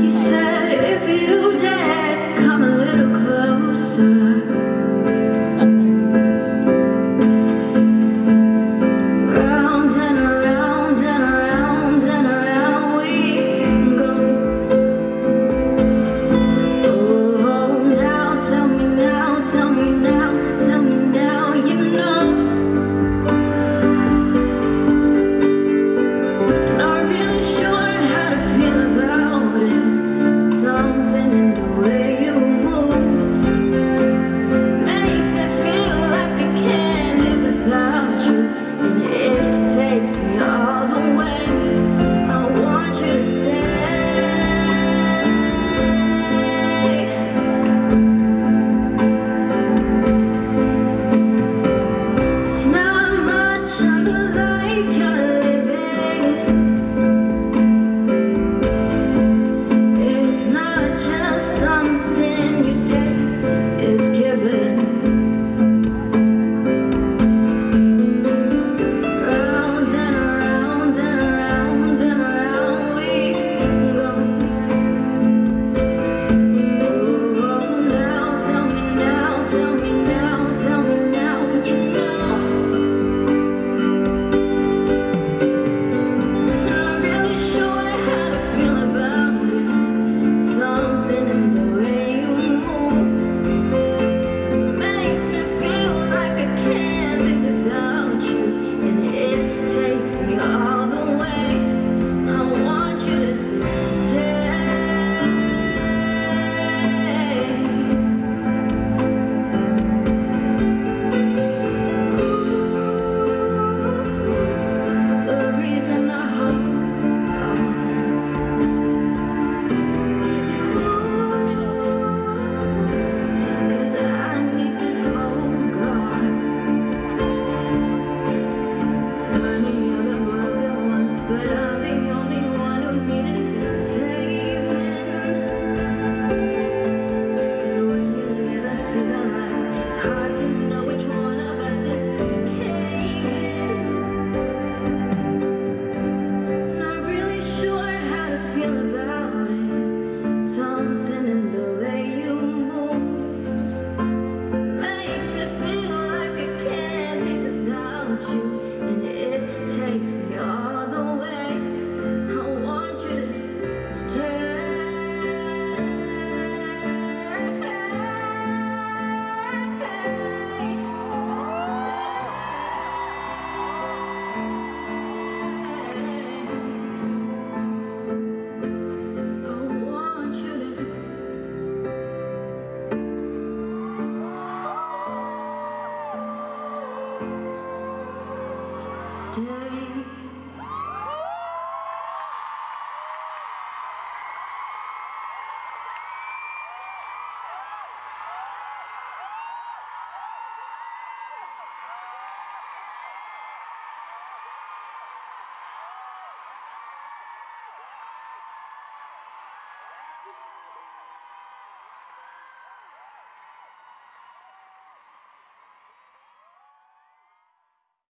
He said, if you dare, come a little closer.